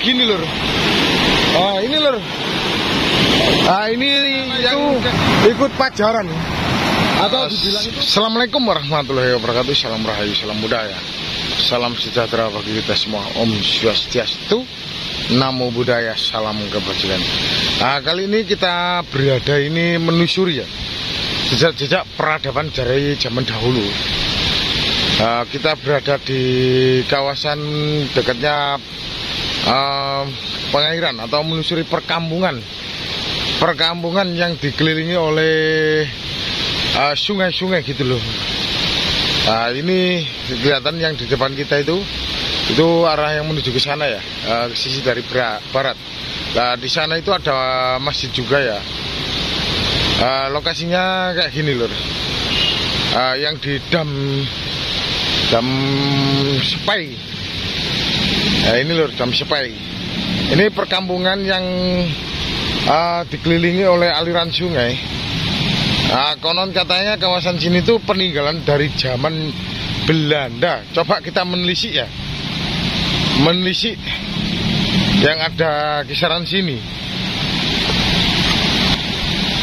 gini lur. Ah ini lur. Ah ini itu ikut pajaran atau dibilang itu? Assalamualaikum warahmatullahi wabarakatuh. Salam rahayu, salam budaya. Salam sejahtera bagi kita semua. Om Swastiastu Namo Buddhaya, salam kebajikan. Nah kali ini kita berada ini menyusuri ya. Jejak-jejak peradaban dari zaman dahulu. Nah, Kita berada di kawasan dekatnya pengairan atau menyusuri perkampungan Perkampungan yang dikelilingi oleh Ah, sungai-sungai uh, gitu loh. Nah, ini kelihatan yang di depan kita itu itu arah yang menuju ke sana ya, uh, ke sisi dari barat. Nah, di sana itu ada masjid juga ya. Uh, lokasinya kayak gini loh. Uh, yang di dam dam Sepai. Nah, ini loh dam Sepai. Ini perkampungan yang uh, dikelilingi oleh aliran sungai Nah, konon katanya kawasan sini tuh peninggalan dari zaman Belanda. Coba kita menelisik ya. Menelisik yang ada kisaran sini.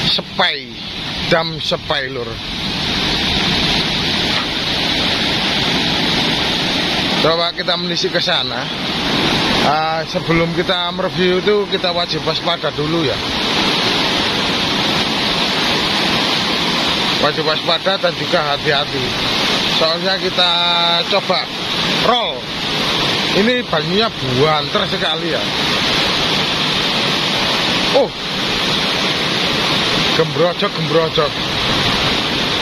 Sepai, dam sepai lur. Coba kita menelisik ke sana. Uh, sebelum kita mereview itu kita wajib waspada dulu ya. wajib waspada dan juga hati-hati. Soalnya kita coba roll. Ini banyunya buanter sekali ya. Oh. Gembrojok gembrojok.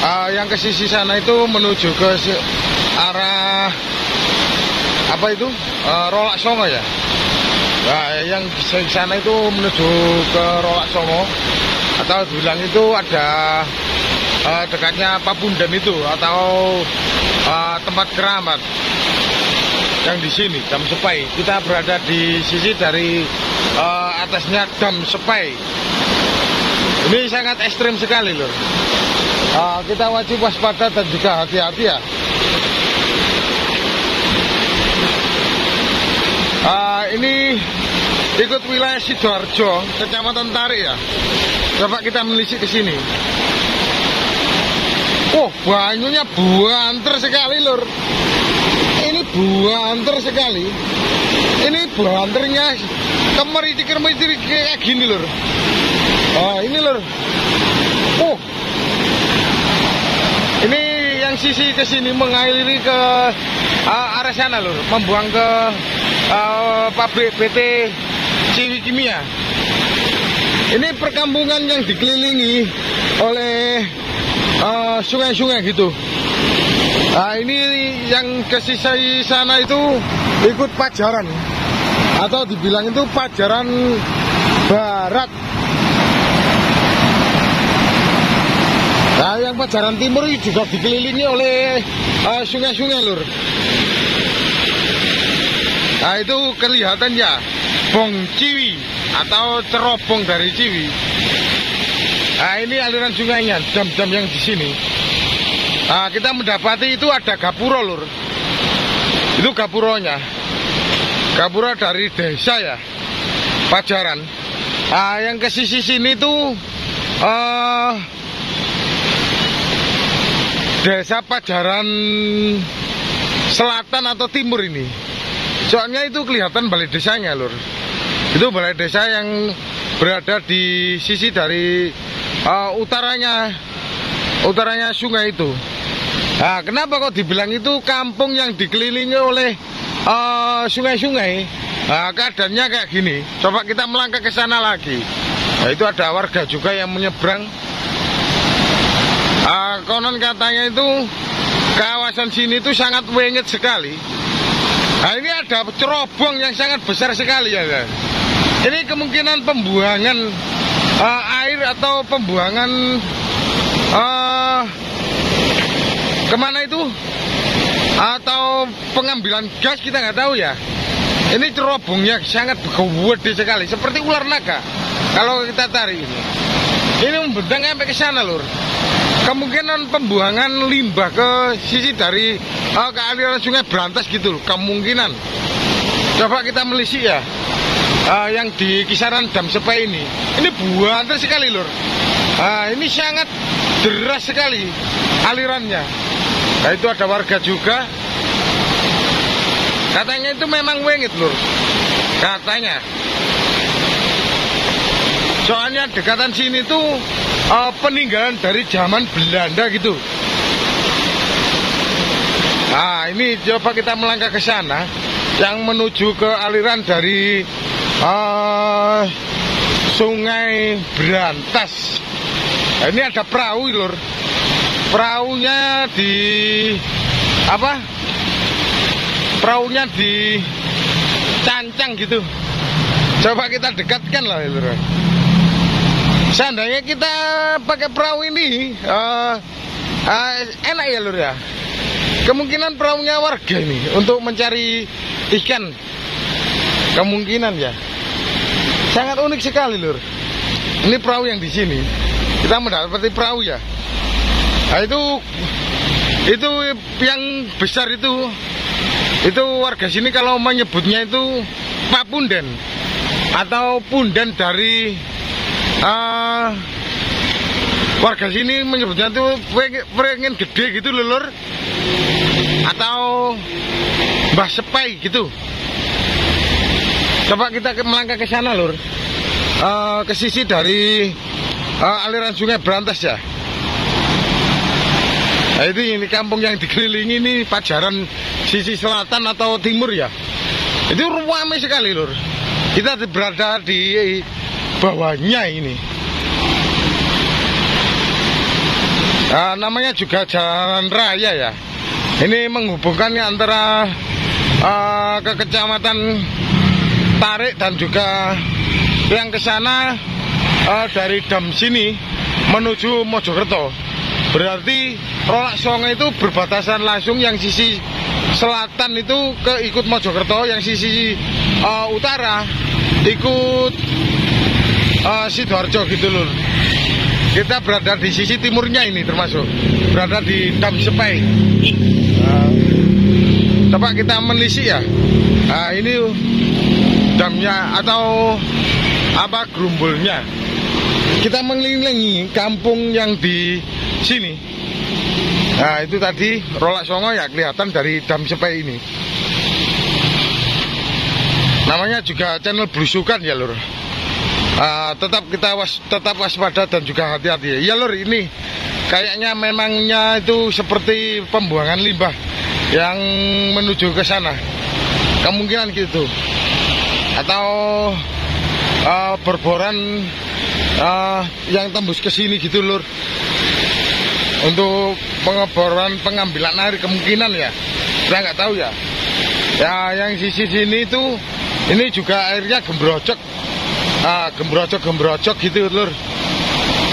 Uh, yang ke sisi sana itu menuju ke arah apa itu uh, Rolak Songo ya nah, yang di sana itu menuju ke Rolak Songo atau bilang itu ada uh, dekatnya Papundan itu atau uh, tempat keramat yang di sini Dam Sepai. Kita berada di sisi dari uh, atasnya Dam Sepai. Ini sangat ekstrim sekali loh. Uh, kita wajib waspada dan juga hati-hati ya. Uh, ini ikut wilayah Sidoarjo, Kecamatan Tarik ya. Coba kita melisik ke sini. Oh, banyunya buanter sekali, Lur. Ini buanter sekali. Ini buanternya kemeritik-kemeritik kayak gini, Lur. Oh, ini, Lur. Oh. Ini yang sisi ke sini mengaliri ke uh, arah sana, Lur. Membuang ke uh, pabrik PT Ciwi Kimia. Ini perkampungan yang dikelilingi oleh Eh, sungai-sungai uh, gitu. Nah ini yang ke sisi sana itu ikut pajaran atau dibilang itu pajaran barat. Nah yang pajaran timur juga dikelilingi oleh eh, sungai-sungai uh, lur. Nah itu kelihatan ya Bong Ciwi atau cerobong dari Ciwi Nah ini aliran sungainya, jam-jam yang di sini. Nah kita mendapati itu ada gapuro lur. Itu gapuronya. Gapuro dari desa ya, Pajaran. Nah yang ke sisi sini tuh uh, desa Pajaran Selatan atau Timur ini. Soalnya itu kelihatan balai desanya lur. Itu balai desa yang berada di sisi dari uh, utaranya utaranya sungai itu. Nah, kenapa kok dibilang itu kampung yang dikelilingi oleh uh, sungai-sungai? Uh, nah, keadaannya kayak gini. Coba kita melangkah ke sana lagi. Nah, itu ada warga juga yang menyeberang. Uh, konon katanya itu kawasan sini itu sangat wengit sekali. Nah, ini ada cerobong yang sangat besar sekali ya, guys. Ini kemungkinan pembuangan uh, air atau pembuangan uh, ke mana itu? Atau pengambilan gas kita nggak tahu ya. Ini cerobongnya sangat gede sekali seperti ular naga. Kalau kita tarik ini. Ini membentang sampai ke sana lur. Kemungkinan pembuangan limbah ke sisi dari uh, ke aliran sungai Berantas gitu loh kemungkinan. Coba kita melisik ya uh, yang di kisaran Dam Sepe ini. Ini buanter sekali lur. Nah, ini sangat deras sekali alirannya. Nah, itu ada warga juga. Katanya itu memang wengit lur. Katanya. Soalnya dekatan sini tuh uh, peninggalan dari zaman Belanda gitu. Nah, ini coba kita melangkah ke sana yang menuju ke aliran dari uh, Sungai Berantas. Nah, ini ada perahu, Lur. Perahunya di apa? Perahunya di cancang gitu. Coba kita dekatkan lah, Lur. Seandainya kita pakai perahu ini, uh, uh, enak ya, Lur ya. Kemungkinan perahunya warga ini untuk mencari ikan. Kemungkinan ya. Sangat unik sekali, Lur. Ini perahu yang di sini. Kita mendapati perahu ya. Nah, itu itu yang besar itu itu warga sini kalau menyebutnya itu Pak Punden atau punden dari uh, warga sini menyebutnya itu pengen gede gitu lulur atau Mbah Sepai gitu coba kita ke, melangkah ke sana lur uh, ke sisi dari uh, aliran sungai Berantas ya Nah, ini, ini kampung yang dikelilingi ini Pajaran sisi selatan atau timur ya. Itu ramai sekali lur. Kita berada di bawahnya ini. Nah, namanya juga jalan raya ya. Ini menghubungkannya antara uh, ke kecamatan Tarik dan juga yang ke sana uh, dari dam sini menuju Mojokerto. Berarti Rolak Songo itu berbatasan langsung yang sisi selatan itu ke ikut Mojokerto, yang sisi uh, utara ikut uh, Sidoarjo gitu loh. Kita berada di sisi timurnya ini termasuk berada di Dam Sepai. Uh, coba kita menelisik ya. Nah, ini damnya atau apa gerumbulnya. Kita mengelilingi kampung yang di sini. Nah, itu tadi Rolak Songo ya kelihatan dari Dam Sepai ini. Namanya juga channel belusukan ya lur uh, tetap kita was, tetap waspada dan juga hati-hati. Ya lor ini kayaknya memangnya itu seperti pembuangan limbah yang menuju ke sana. Kemungkinan gitu. Atau uh, berboran uh, yang tembus ke sini gitu lur. Untuk pengeboran pengambilan air kemungkinan ya. Saya nggak tahu ya. Ya yang sisi sini itu ini juga airnya gembrocok ah, gembrocok-gembrocok gitu lur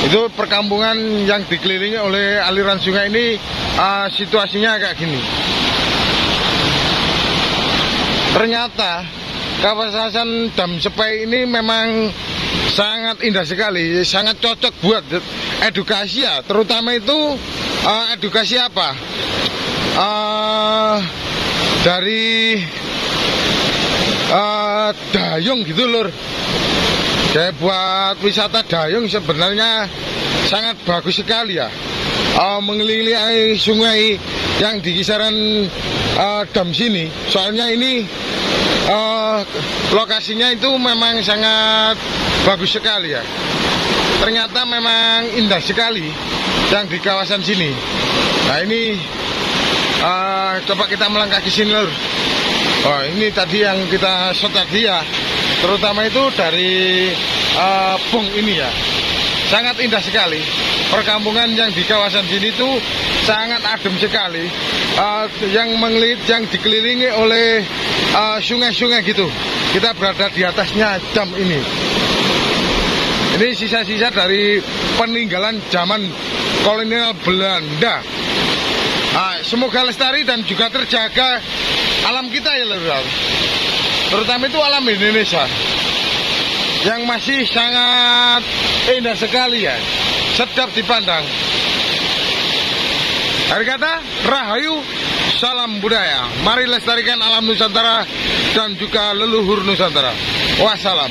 itu perkampungan yang dikelilingi oleh aliran sungai ini uh, situasinya kayak gini ternyata kawasan Dam Sepai ini memang sangat indah sekali sangat cocok buat edukasi ya terutama itu uh, edukasi apa uh, dari uh, dayung gitu lur Kayak buat wisata dayung sebenarnya sangat bagus sekali ya. Uh, mengelilingi sungai yang di kisaran uh, dam sini. Soalnya ini uh, lokasinya itu memang sangat bagus sekali ya. Ternyata memang indah sekali yang di kawasan sini. Nah ini uh, coba kita melangkah ke sini lur. Oh ini tadi yang kita shot tadi ya terutama itu dari uh, Bung ini ya sangat indah sekali perkampungan yang di kawasan sini itu sangat adem sekali uh, yang mengelit yang dikelilingi oleh sungai-sungai uh, gitu. Kita berada di atasnya jam ini. Ini sisa-sisa dari peninggalan zaman kolonial Belanda. Nah, semoga lestari dan juga terjaga alam kita ya lor terutama itu alam Indonesia. Yang masih sangat indah sekali ya. Sedap dipandang. Hari kata Rahayu salam budaya mari lestarikan alam Nusantara dan juga leluhur Nusantara Wassalam.